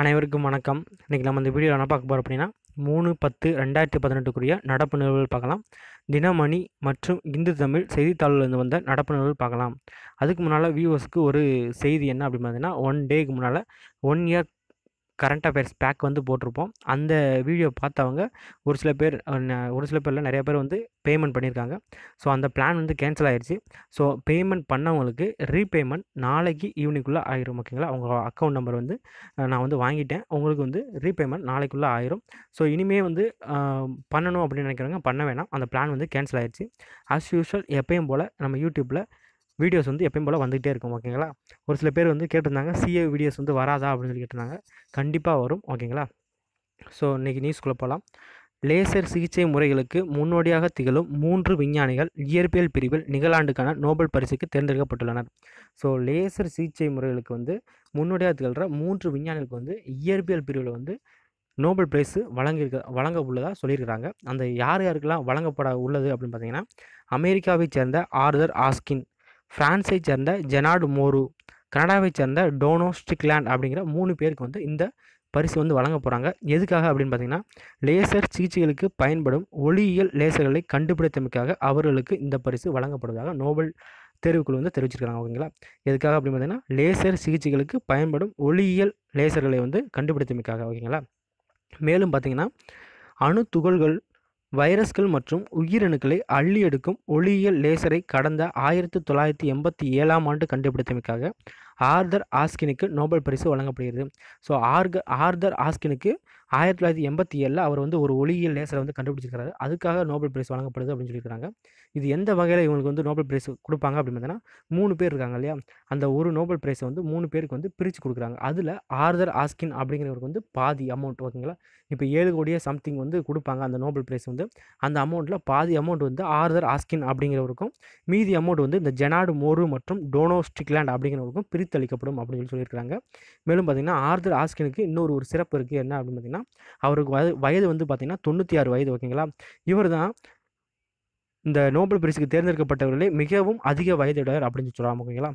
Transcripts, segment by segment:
அனைவருக்கும் வணக்கம். இன்றைக்கி நம்ம இந்த வீடியோவில் என்ன பார்க்க போகிறோம் அப்படின்னா மூணு பத்து ரெண்டாயிரத்தி பதினெட்டுக்குரிய நடப்பு நிகழ்வுகள் பார்க்கலாம். தினமணி மற்றும் இந்து தமிழ் செய்தித்தாளிலிருந்து வந்த நடப்பு நிகழ்வுகள் பார்க்கலாம். அதுக்கு முன்னால் வியூவர்ஸ்க்கு ஒரு செய்தி என்ன அப்படின்னு பார்த்தீங்கன்னா ஒன் டேக்கு முன்னால் one year current affairs pack வந்து போட்டிருப்போம். அந்த வீடியோ பார்த்தவங்க ஒரு சில பேர் ஒரு சில பேரில் நிறைய பேர் வந்து பேமெண்ட் பண்ணியிருக்காங்க. ஸோ அந்த பிளான் வந்து கேன்சல் ஆகிடுச்சு ஸோ பேமெண்ட் பண்ணவங்களுக்கு ரீபேமெண்ட் நாளைக்கு ஈவினிங்குள்ளே ஆயிரும் ஓகேங்களா? அவங்க அக்கௌண்ட் நம்பர் வந்து நான் வந்து வாங்கிட்டேன். உங்களுக்கு வந்து ரீபேமெண்ட் நாளைக்குள்ளே ஆயிரும். ஸோ இனிமே வந்து பண்ணணும் அப்படின்னு நினைக்கிறவங்க பண்ண வேணாம். அந்த பிளான் வந்து கேன்சல் ஆகிடுச்சு ஆஸ் யூஷுவல் எப்பயும் போல் நம்ம யூடியூப்பில் வீடியோஸ் வந்து எப்பயும் போல் வந்துகிட்டே இருக்கும் ஓகேங்களா ஒரு சில பேர் வந்து கேட்டிருந்தாங்க சிஏ வீடியோஸ் வந்து வராதா? அப்படின்னு சொல்லி கேட்டிருந்தாங்க. கண்டிப்பாக வரும் ஓகேங்களா ஸோ இன்றைக்கி நியூஸ்குள்ளே போகலாம் லேசர் சிகிச்சை முறைகளுக்கு முன்னோடியாக திகழும் மூன்று விஞ்ஞானிகள் இயற்பியல் பிரிவில் நிகழாண்டுக்கான நோபல் பரிசுக்கு தேர்ந்தெடுக்கப்பட்டுள்ளனர். ஸோ லேசர் சிகிச்சை முறைகளுக்கு வந்து முன்னோடியாக திகழ்கிற மூன்று விஞ்ஞானிகளுக்கு வந்து இயற்பியல் பிரிவில் வந்து நோபல் பிரைஸு வழங்கியிருக்க வழங்க உள்ளதாக சொல்லியிருக்கிறாங்க. அந்த யார் யாருக்கெல்லாம் வழங்கப்பட உள்ளது அப்படின்னு பார்த்தீங்கன்னா அமெரிக்காவைச் சேர்ந்த ஆர்தர் ஆஸ்கின் பிரான்ஸைச் சேர்ந்த ஜெனார்டு மோரு கனடாவைச் சேர்ந்த டோனோ ஸ்டிக்லேண்ட் அப்படிங்கிற மூணு பேருக்கு வந்து இந்த பரிசு வந்து வழங்க போகிறாங்க எதுக்காக அப்படின்னு பார்த்தீங்கன்னா லேசர் சிகிச்சைகளுக்கு பயன்படும் ஒளியியல் லேசர்களை கண்டுபிடித்தமைக்காக அவர்களுக்கு இந்த பரிசு வழங்கப்படுவதாக நோபல் தேர்வுக்குழு வந்து தெரிவிச்சிருக்காங்க ஓகேங்களா? எதுக்காக அப்படின்னு பார்த்தீங்கன்னா லேசர் சிகிச்சைகளுக்கு பயன்படும் ஒளியியல் லேசர்களை வந்து கண்டுபிடித்தமைக்காக ஓகேங்களா? மேலும் பார்த்தீங்கன்னா அணு துகள்கள் வைரஸ்கள் மற்றும் உயிரணுக்களை அள்ளி எடுக்கும் ஒளியியல் லேசரை கடந்த ஆயிரத்தி தொள்ளாயிரத்தி எண்பத்தி ஏழாம் ஆண்டு கண்டுபிடித்தமைக்காக ஆர்தர் ஆஸ்கினுக்கு நோபல் பரிசு வழங்கப்படுகிறது. ஸோ ஆர்க ஆர்தர் ஆஸ்கினுக்கு ஆயிரத்தி தொள்ளாயிரத்தி எண்பத்தி ஏழில் அவர் வந்து ஒரு ஒளியியல் லேசரை வந்து கண்டுபிடிச்சிருக்காரு. அதுக்காக நோபல் பரிசு வழங்கப்படுது அப்படின்னு சொல்லியிருக்காங்க. இது எந்த வகையில் இவங்களுக்கு வந்து நோபல் பிரைஸ் கொடுப்பாங்க அப்படின்னு பார்த்தீங்கன்னா மூணு பேர் இருக்காங்க இல்லையா? அந்த ஒரு நோபல் பிரைஸை வந்து மூணு பேருக்கு வந்து பிரித்து கொடுக்குறாங்க. அதில் ஆர்தர் ஆஸ்கின் அப்படிங்கிறவருக்கு வந்து பாதி அமௌண்ட் ஓகேங்களா? இப்போ ஏழு கோடியே சம்திங் வந்து கொடுப்பாங்க அந்த நோபல் பிரைஸ் வந்து. அந்த அமௌண்ட்டில் பாதி அமௌண்ட் வந்து ஆர்தர் ஆஸ்கின் அப்படிங்கிறவருக்கும் மீதி அமௌண்ட் வந்து இந்த ஜெனாடு மோரு மற்றும் டோனோ ஸ்டிக்லாண்ட் அப்படிங்கிறவருக்கும் பிரித்தளிக்கப்படும் அப்படின்னு சொல்லி சொல்லியிருக்காங்க மேலும் பார்த்தீங்கன்னா ஆர்தர் ஆஸ்கினுக்கு இன்னொரு ஒரு சிறப்பு இருக்குது என்ன அப்படின்னு பார்த்தீங்கன்னா அவருக்கு வயது வயது வந்து பார்த்தீங்கன்னா தொண்ணூற்றி ஆறு வயது ஓகேங்களா? இவர் தான் இந்த நோபல் பரிசுக்கு தேர்ந்தெடுக்கப்பட்டவர்களே மிகவும் அதிக வயதுடையவர் அப்படின்னு சொல்லலாம் ஓகேங்களா?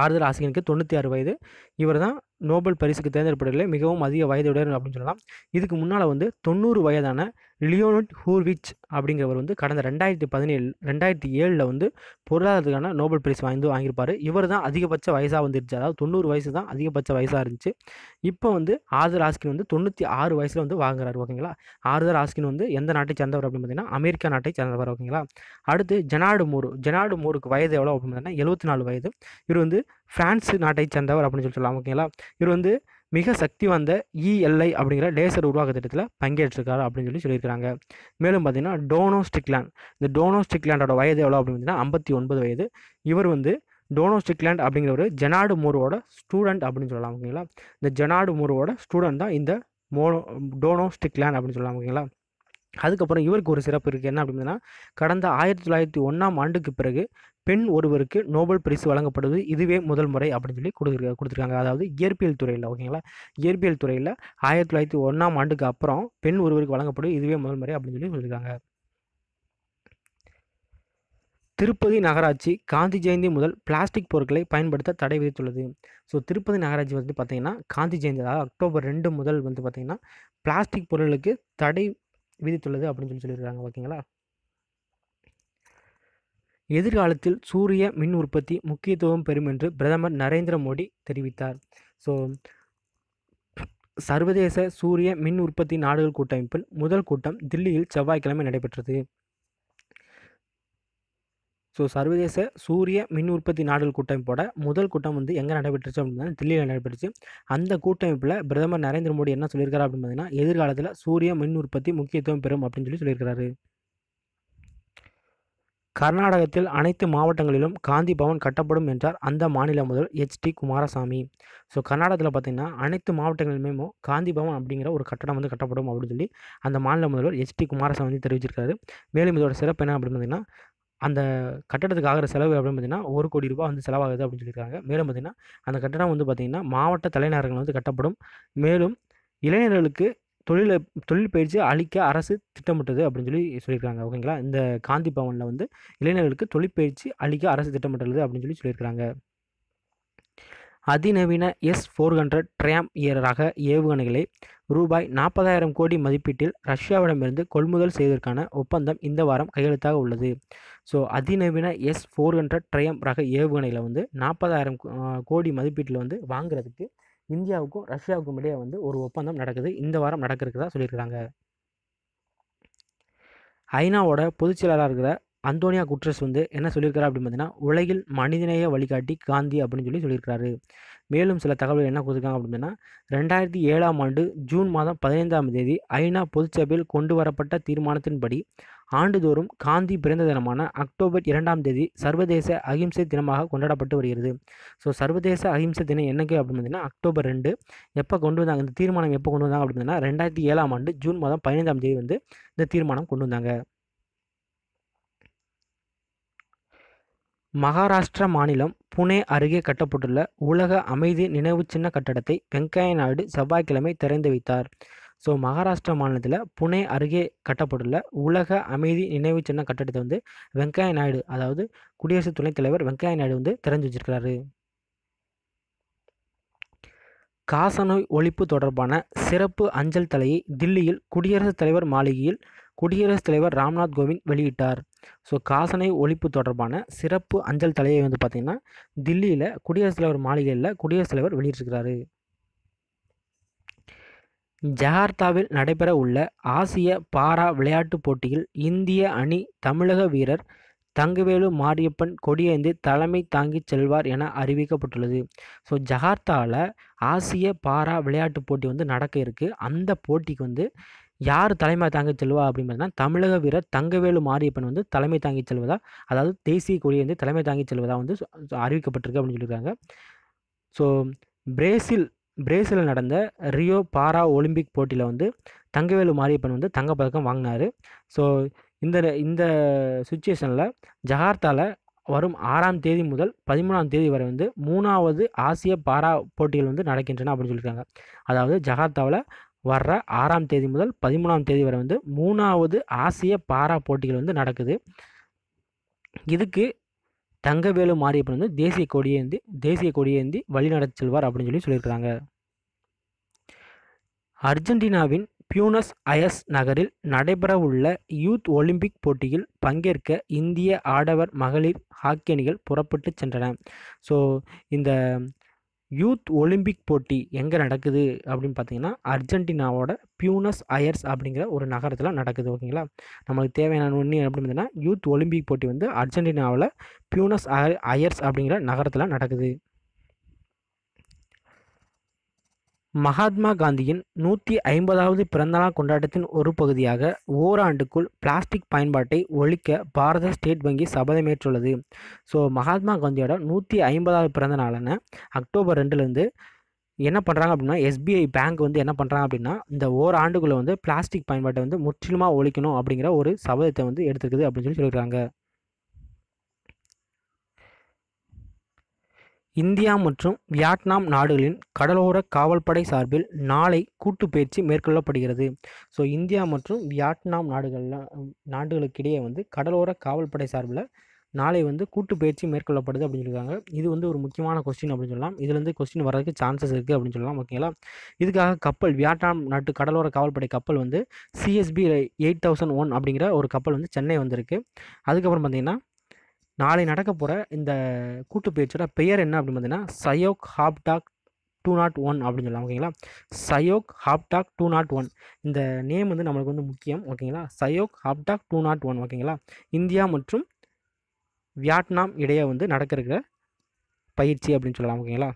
ஆறுதல் ஆசிரியனுக்கு தொண்ணூற்றி ஆறு வயது. இவர் தான் நோபல் பரிசுக்கு தேர்ந்தெடுப்பவர்களே மிகவும் அதிக வயதுடையவர் அப்படின்னு சொல்லலாம். இதுக்கு முன்னால் வந்து தொண்ணூறு வயதான லியோனட் ஹூர்விச் அப்படிங்கிறவர் வந்து கடந்த ரெண்டாயிரத்தி பதினேழு ரெண்டாயிரத்தி ஏழில் வந்து பொருளாதாரத்துக்கான நோபல் பரிசு வாங்கி வாங்கியிருப்பார். இவர் தான் அதிகபட்ச வயசாக வந்துருச்சு. அதாவது தொண்ணூறு வயசு தான் அதிகபட்ச வயசாக இருந்துச்சு. இப்போ வந்து ஆறுதல் ஆஸ்கின் வந்து தொண்ணூற்றி ஆறு வயசில் வந்து வாங்குறாரு ஓகேங்களா? ஆர்தர் ஆஸ்கின் வந்து எந்த நாட்டை சேர்ந்தவர் அப்படின்னு பார்த்தீங்கன்னா அமெரிக்கா நாட்டை சேர்ந்தவர் ஓகேங்களா? அடுத்து ஜெனாடு மோரு ஜெனாடு மோருக்கு வயது எவ்வளோ அப்படின்னு பார்த்தீங்கன்னா எழுபத்தி நாலு வயது. இவர் வந்து ஃப்ரான்ஸ் நாட்டை சேர்ந்தவர் அப்படின்னு சொல்லி சொல்லலாம் ஓகேங்களா? இவர் வந்து மிக சக்தி வாய்ந்த இஎல்ஐ அப்படிங்கிற லேசர் உருவாக்க திட்டத்தில் பங்கேற்றிருக்காரு அப்படின்னு சொல்லி சொல்லியிருக்காங்க மேலும் பார்த்தீங்கன்னா டோனோ ஸ்டிக்லேண்ட். இந்த டோனோ ஸ்டிக்லேண்டோட வயது எவ்வளோ அப்படின்னு பார்த்தீங்கன்னா ஐம்பத்தி ஒன்பது வயது. இவர் வந்து டோனோ ஸ்டிக்லேண்ட் அப்படிங்கிற ஒரு ஜெனாடு மோரோட ஸ்டூடெண்ட் அப்படின்னு சொல்லலாம் ஓகேங்களா? இந்த ஜெனாடு மோரோட ஸ்டூடெண்ட் தான் இந்த மோனோ டோனோ ஸ்டிக்லேண்ட் அப்படின்னு சொல்லலாம் ஓகேங்களா? அதுக்கப்புறம் இவருக்கு ஒரு சிறப்பு இருக்குது என்ன அப்படின்னா கடந்த ஆயிரத்தி தொள்ளாயிரத்தி ஒன்றாம் ஆண்டுக்கு பிறகு பெண் ஒருவருக்கு நோபல் பரிசு வழங்கப்படுவது இதுவே முதல் முறை அப்படின்னு சொல்லி கொடுத்துருக்க கொடுத்துருக்காங்க. அதாவது இயற்பியல் துறையில் ஓகேங்களா இயற்பியல் துறையில் ஆயிரத்தி தொள்ளாயிரத்தி ஒன்றாம் ஆண்டுக்கு அப்புறம் பெண் ஒருவருக்கு வழங்கப்படுவது இதுவே முதல் முறை அப்படின்னு சொல்லி சொல்லியிருக்காங்க திருப்பதி நகராட்சி காந்தி ஜெயந்தி முதல் பிளாஸ்டிக் பொருட்களை பயன்படுத்த தடை விதித்துள்ளது. ஸோ திருப்பதி நகராட்சி வந்து பார்த்திங்கன்னா காந்தி ஜெயந்தி அதாவது அக்டோபர் ரெண்டு முதல் வந்து பார்த்திங்கன்னா பிளாஸ்டிக் பொருட்களுக்கு தடை விதித்துள்ளது அப்படின்னு சொல்லி சொல்லியிருக்காங்க ஓகேங்களா? எதிர்காலத்தில் சூரிய மின் உற்பத்தி முக்கியத்துவம் பெறும் என்று பிரதமர் நரேந்திர மோடி தெரிவித்தார். ஸோ சர்வதேச சூரிய மின் உற்பத்தி நாடுகள் கூட்டமைப்பில் முதல் கூட்டம் தில்லியில் செவ்வாய்க்கிழமை நடைபெற்றது. ஸோ சர்வதேச சூரிய மின் உற்பத்தி நாடுகள் கூட்டமைப்போட முதல் கூட்டம் வந்து எங்கே நடைபெற்றுச்சு அப்படின்னா தில்லியில் நடைபெற்றுச்சு. அந்த கூட்டமைப்பில் பிரதமர் நரேந்திர மோடி என்ன சொல்லியிருக்காரு அப்படின்னு பார்த்தீங்கன்னா எதிர்காலத்தில் சூரிய மின் உற்பத்தி முக்கியத்துவம் பெறும் அப்படின்னு சொல்லி சொல்லியிருக்கிறாரு. கர்நாடகத்தில் அனைத்து மாவட்டங்களிலும் காந்தி பவன் கட்டப்படும் என்றார் அந்த மாநில முதல்வர் எச். டி. குமாரசாமி. ஸோ கர்நாடகத்தில் பார்த்திங்கன்னா அனைத்து மாவட்டங்களிலுமே காந்தி பவன் அப்படிங்கிற ஒரு கட்டடம் வந்து கட்டப்படும் அப்படின்னு சொல்லி அந்த மாநில முதல்வர் எச். டி. குமாரசாமி வந்து தெரிவிச்சிருக்காரு. மேலும் இதோட சிறப்பு என்ன அப்படின்னு பார்த்தீங்கன்னா அந்த கட்டடத்துக்கு ஆகிற செலவு அப்படின்னு பார்த்தீங்கன்னா ஒரு கோடி ரூபாய் வந்து செலவாகுது அப்படின்னு சொல்லியிருக்காங்க. மேலும் பார்த்தீங்கன்னா அந்த கட்டடம் வந்து பார்த்திங்கன்னா மாவட்ட தலைநகரங்கள் வந்து கட்டப்படும். மேலும் இளைஞர்களுக்கு தொழில தொழில் பயிற்சி அளிக்க அரசு திட்டமிட்டது அப்படின்னு சொல்லி சொல்லியிருக்காங்க. ஓகேங்களா? இந்த காந்தி பவனில் வந்து இளைஞர்களுக்கு தொழிற்பயிற்சி அளிக்க அரசு திட்டமிட்டுள்ளது அப்படின்னு சொல்லி சொல்லியிருக்கிறாங்க அதிநவீன எஸ் ஃபோர் ஹண்ட்ரட் ட்ராம் ரக ஏவுகணைகளை ரூபாய் நாற்பதாயிரம் கோடி மதிப்பீட்டில் ரஷ்யாவிடமிருந்து கொள்முதல் செய்வதற்கான ஒப்பந்தம் இந்த வாரம் கையெழுத்தாக உள்ளது. ஸோ அதிநவீன எஸ் ஃபோர் ஹண்ட்ரட் ட்ரையம் ரக ஏவுகணையில் வந்து நாற்பதாயிரம் கோடி மதிப்பீட்டில் வந்து வாங்குறதுக்கு இந்தியாவுக்கும் ரஷ்யாவுக்கும் இடையே வந்து ஒரு ஒப்பந்தம் நடக்குது. இந்த வாரம் நடக்கிறதா சொல்லியிருக்கிறாங்க. ஐநாவோட பொதுச் செயலாளராக இருக்கிற அந்தோனியா குட்ரஸ் வந்து என்ன சொல்லியிருக்காரு அப்படின்னு பார்த்தீங்கன்னா உலகில் மனிதநேய வழிகாட்டி காந்தி அப்படின்னு சொல்லி சொல்லியிருக்காரு மேலும் சில தகவல்கள் என்ன கொடுத்துருக்காங்க அப்படின்னா ரெண்டாயிரத்தி ஏழாம் ஆண்டு ஜூன் மாதம் பதினைந்தாம் தேதி ஐநா பொதுச்சபையில் கொண்டு வரப்பட்ட தீர்மானத்தின்படி ஆண்டுதோறும் காந்தி பிறந்த தினமான அக்டோபர் இரண்டாம் தேதி சர்வதேச அகிம்சை தினமாக கொண்டாடப்பட்டு வருகிறது. ஸோ சர்வதேச அகிம்சை தினம் என்னைக்கு அப்படின்னு பார்த்தீங்கன்னா அக்டோபர் ரெண்டு எப்போ கொண்டு வந்தாங்க? இந்த தீர்மானம் எப்போ கொண்டு வந்தாங்க அப்படின்னா ரெண்டாயிரத்தி ஏழாம் ஆண்டு ஜூன் மாதம் பதினைந்தாம் தேதி வந்து இந்த தீர்மானம் கொண்டு வந்தாங்க. மகாராஷ்டிரா மாநிலம் புனே அருகே கட்டப்பட்டுள்ள உலக அமைதி நினைவு சின்ன கட்டடத்தை வெங்கையா நாயுடு செவ்வாய்க்கிழமை திறந்து வைத்தார். ஸோ மகாராஷ்டிரா மாநிலத்தில் புனே அருகே கட்டப்பட்டுள்ள உலக அமைதி நினைவு சின்ன கட்டடத்தை வந்து வெங்கையா நாயுடு அதாவது குடியரசு துணைத் தலைவர் வெங்கையா நாயுடு வந்து திறந்து வச்சிருக்கிறாரு. காசநோய் ஒழிப்பு தொடர்பான சிறப்பு அஞ்சல் தலையை தில்லியில் குடியரசுத் தலைவர் மாளிகையில் குடியரசுத் தலைவர் ராம்நாத் கோவிந்த் வெளியிட்டார். ஸோ காசனை ஒழிப்பு தொடர்பான சிறப்பு அஞ்சல் தலையை வந்து பார்த்திங்கன்னா தில்லியில் குடியரசுத் தலைவர் மாளிகையில் குடியரசுத் தலைவர் வெளியிட்டிருக்கிறாரு. ஜகார்த்தாவில் நடைபெற உள்ள ஆசிய பாரா விளையாட்டுப் போட்டியில் இந்திய அணி தமிழக வீரர் தங்கவேலு மாரியப்பன் கொடியேந்தி தலைமை தாங்கிச் செல்வார் என அறிவிக்கப்பட்டுள்ளது. ஸோ ஜகார்த்தாவில் ஆசிய பாரா விளையாட்டுப் போட்டி வந்து நடக்க இருக்குது அந்த போட்டிக்கு வந்து யார் தலைமை தாங்கிச் செல்வா அப்படின்னு பார்த்தீங்கன்னா தமிழக வீரர் தங்கவேலு மாரியப்பன் வந்து தலைமை தாங்கிச் செல்வதா அதாவது தேசிய கொடியேந்தி தலைமை தாங்கிச் செல்வதா வந்து அறிவிக்கப்பட்டிருக்கு அப்படின்னு சொல்லியிருக்காங்க. ஸோ பிரேசில் பிரேசிலில் நடந்த ரியோ பாரா ஒலிம்பிக் போட்டியில் வந்து தங்கவேலு மாரியப்பன் வந்து தங்கப்பதக்கம் வாங்கினார். ஸோ இந்த இந்த சுச்சுவேஷனில் ஜகார்த்தாவில் வரும் ஆறாம் தேதி முதல் பதிமூணாம் தேதி வரை வந்து மூணாவது ஆசிய பாரா போட்டிகள் வந்து நடக்கின்றன அப்படின்னு சொல்லியிருக்காங்க. அதாவது ஜகார்த்தாவில் வர்ற ஆறாம் தேதி முதல் பதிமூணாம் தேதி வரை வந்து மூணாவது ஆசிய பாரா போட்டிகள் வந்து நடக்குது. இதுக்கு தங்கவேலு மாரியப்பன் வந்து தேசிய கொடியேந்தி தேசிய கொடியேந்தி வழிநடத்தி செல்வார் அப்படின்னு சொல்லி சொல்லியிருக்கிறாங்க. அர்ஜென்டினாவின் பியூனஸ் அயஸ் நகரில் நடைபெறவுள்ள யூத் ஒலிம்பிக் போட்டியில் பங்கேற்க இந்திய ஆடவர் மகளிர் ஹாக்கி அணிகள் புறப்பட்டு சென்றன. ஸோ இந்த யூத் ஒலிம்பிக் போட்டி எங்கே நடக்குது அப்படின்னு பார்த்தீங்கன்னா அர்ஜென்டினாவோட பியூனஸ் அயர்ஸ் அப்படிங்கிற ஒரு நகரத்தில் நடக்குது ஓகேங்களா? நம்மளுக்கு தேவையான ஒன்று அப்படின்னு பார்த்தீங்கன்னா யூத் ஒலிம்பிக் போட்டி வந்து அர்ஜென்டினாவில் பியூனஸ் அயர்ஸ் அப்படிங்கிற நகரத்தில் நடக்குது. மகாத்மா காந்தியின் நூற்றி ஐம்பதாவது பிறந்தநாள் கொண்டாட்டத்தின் ஒரு பகுதியாக ஓராண்டுக்குள் பிளாஸ்டிக் பயன்பாட்டை ஒழிக்க பாரத ஸ்டேட் வங்கி சபதமேற்றுள்ளது. ஸோ மகாத்மா காந்தியோட நூற்றி ஐம்பதாவது பிறந்த நாளான அக்டோபர் ரெண்டுலேருந்து என்ன பண்ணுறாங்க அப்படின்னா எஸ்பிஐ பேங்க் வந்து என்ன பண்ணுறாங்க அப்படின்னா இந்த ஓராண்டுக்குள்ளே வந்து பிளாஸ்டிக் பயன்பாட்டை வந்து முற்றிலுமாக ஒழிக்கணும் அப்படிங்கிற ஒரு சபதத்தை வந்து எடுத்துருக்குது அப்படின்னு சொல்லி சொல்லியிருக்காங்க. இந்தியா மற்றும் வியட்நாம் நாடுகளின் கடலோர காவல்படை சார்பில் நாளை கூட்டு பயிற்சி மேற்கொள்ளப்படுகிறது. ஸோ இந்தியா மற்றும் வியட்நாம் நாடுகளில் நாடுகளுக்கிடையே வந்து கடலோர காவல்படை சார்பில் நாளை வந்து கூட்டு பயிற்சி மேற்கொள்ளப்படுது அப்படின்னு சொல்லியிருக்காங்க. இது வந்து ஒரு முக்கியமான கொஸ்டின் அப்படின்னு சொல்லலாம். இதுலேருந்து கொஸ்டின் வரதுக்கு சான்சஸ் இருக்குது அப்படின்னு சொல்லலாம். ஓகேங்களா இதுக்காக கப்பல் வியட்நாம் நாட்டு கடலோர காவல்படை கப்பல் வந்து சிஎஸ்பி எயிட் தௌசண்ட் ஒன் அப்படிங்கிற ஒரு கப்பல் வந்து சென்னை வந்திருக்கு. அதுக்கப்புறம் பார்த்திங்கன்னா நாளை நடக்க போகிற இந்த கூட்டு பயிற்சியோட பெயர் என்ன அப்படின்னு பார்த்தீங்கன்னா Sahyog Hop Tac two nought one அப்படின்னு சொல்லலாம். ஓகேங்களா? Sahyog Hop Tac two nought one. இந்த நேம் வந்து நம்மளுக்கு வந்து முக்கியம். ஓகேங்களா? Sahyog Hop Tac two nought one. ஓகேங்களா? இந்தியா மற்றும் வியட்நாம் இடையே வந்து நடக்கிற பயிற்சி அப்படின்னு சொல்லலாம். ஓகேங்களா?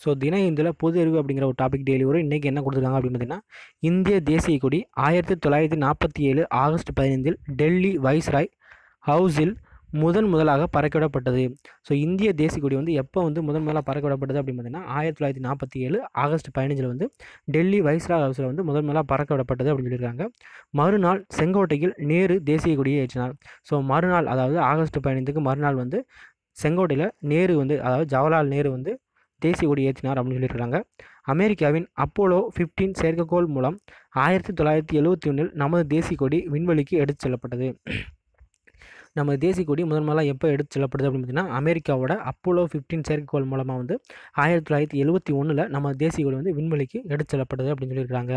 ஸோ தின இந்தியில் பொது அறிவு அப்படிங்கிற ஒரு டாபிக் டெய்லி வரும் இன்றைக்கி என்ன கொடுத்துருக்காங்க அப்படின்னு பார்த்தீங்கன்னா இந்திய தேசிய கொடி ஆயிரத்தி தொள்ளாயிரத்தி நாற்பத்தி ஏழு ஆகஸ்ட் பதினைந்தில் டெல்லி வைஸ்ராய் ஹவுஸில் முதன் முதலாக பறக்கவிடப்பட்டது. ஸோ இந்திய தேசிய கொடி வந்து எப்போ வந்து முதன் முதலாக பறக்கவிடப்பட்டது அப்படின்னு பார்த்தீங்கன்னா ஆயிரத்தி தொள்ளாயிரத்தி நாற்பத்தி ஏழு ஆகஸ்ட் பதினஞ்சில் வந்து டெல்லி வைஸ்ராய் ஹவுஸில் வந்து முதன் முதலாக பறக்கவிடப்பட்டது அப்படின்னு சொல்லியிருக்காங்க. மறுநாள் செங்கோட்டையில் நேரு தேசிய கொடியை ஏற்றினார். ஸோ மறுநாள் அதாவது ஆகஸ்ட் பதினைந்துக்கு மறுநாள் வந்து செங்கோட்டையில் நேரு வந்து அதாவது ஜவஹர்லால் நேரு வந்து தேசிய கொடி ஏற்றினார் அப்படின்னு சொல்லியிருக்காங்க. அமெரிக்காவின் அப்போலோ ஃபிஃப்டீன் செயற்கைக்கோள் மூலம் ஆயிரத்தி தொள்ளாயிரத்தி எழுபத்தி ஒன்றில் நமது தேசிய கொடி விண்வெளிக்கு எடுத்து செல்லப்பட்டது. நம்ம தேசிய கொடி முதன் முதலாக எப்போ எடுத்து செல்லப்படுது அப்படின்னு பார்த்தீங்கன்னா அமெரிக்காவோட அப்போலோ ஃபிஃப்டீன் செயற்கைக்கோள் மூலமாக வந்து ஆயிரத்தி தொள்ளாயிரத்தி எழுபத்தி ஒன்றில் நம்ம தேசிய கொடி வந்து விண்வெளிக்கு எடுத்து செல்லப்படுது அப்படின்னு சொல்லியிருக்காங்க.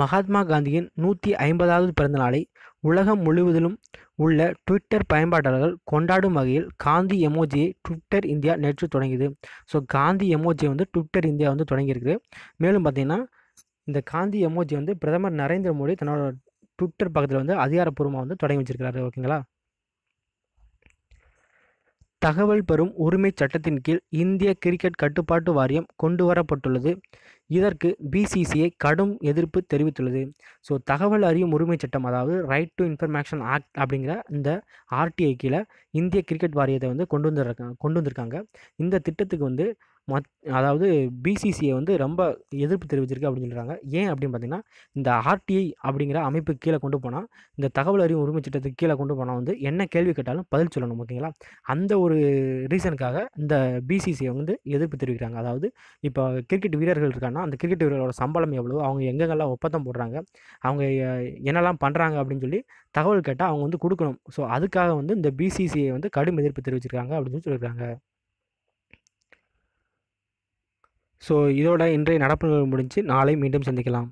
மகாத்மா காந்தியின் நூற்றி ஐம்பதாவது பிறந்த நாளை உலகம் முழுவதிலும் உள்ள ட்விட்டர் பயன்பாட்டாளர்கள் கொண்டாடும் வகையில் காந்தி எமோஜியை ட்விட்டர் இந்தியா நேற்று தொடங்கியது. ஸோ காந்தி எமோஜி வந்து ட்விட்டர் இந்தியா வந்து தொடங்கியிருக்குது மேலும் பார்த்தீங்கன்னா இந்த காந்தி எமோஜி வந்து பிரதமர் நரேந்திர மோடி தன்னோட ட்விட்டர் பக்கத்தில் வந்து அதிகாரப்பூர்வமாக வந்து தொடங்கி வச்சிருக்கிறாரு. ஓகேங்களா தகவல் பெறும் உரிமை சட்டத்தின் கீழ் இந்திய கிரிக்கெட் கட்டுப்பாட்டு வாரியம் கொண்டு வரப்பட்டுள்ளது இதற்கு பிசிசிஐ கடும் எதிர்ப்பு தெரிவித்துள்ளது. ஸோ தகவல் அறியும் உரிமை சட்டம் அதாவது ரைட் டு இன்ஃபர்மேஷன் ஆக்ட் அப்படிங்கிற இந்த ஆர்டிஐ கீழே இந்திய கிரிக்கெட் வாரியத்தை வந்து கொண்டு வந்துருக்காங்க கொண்டு வந்திருக்காங்க. இந்த திட்டத்துக்கு வந்து மத் அதாவது பிசிசிஐ வந்து ரொம்ப எதிர்ப்பு தெரிவிச்சிருக்கு அப்படின்னு சொல்கிறாங்க ஏன் அப்படின்னு பார்த்தீங்கன்னா இந்த ஆர்டிஐ அப்படிங்கிற அமைப்பு கீழே கொண்டு போனால் இந்த தகவல் அறிவு உரிமை சட்டத்துக்கு கீழே கொண்டு போனால் வந்து என்ன கேள்வி கேட்டாலும் பதில் சொல்லணும் ஓகேங்களா? அந்த ஒரு ரீசனுக்காக இந்த பிசிசிஐ வந்து எதிர்ப்பு தெரிவிக்கிறாங்க. அதாவது இப்போ கிரிக்கெட் வீரர்கள் இருக்காங்கன்னா அந்த கிரிக்கெட் வீரர்களோட சம்பளம் எவ்வளோ அவங்க எங்கெங்கெல்லாம் ஒப்பந்தம் போடுறாங்க அவங்க என்னெல்லாம் பண்ணுறாங்க அப்படின்னு சொல்லி தகவல் கேட்டால் அவங்க வந்து கொடுக்கணும். ஸோ அதுக்காக வந்து இந்த பிசிசிஐ வந்து கடும் எதிர்ப்பு தெரிவிச்சிருக்காங்க அப்படின்னு சொல்லி சொல்லியிருக்காங்க. ஸோ இதோட இன்றைய நடப்புகள் முடிஞ்சு நாளை மீண்டும் சந்திக்கலாம்.